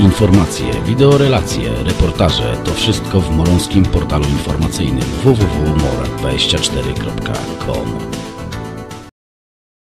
Informacje, wideorelacje, reportaże to wszystko w morąskim portalu informacyjnym www.mora24.com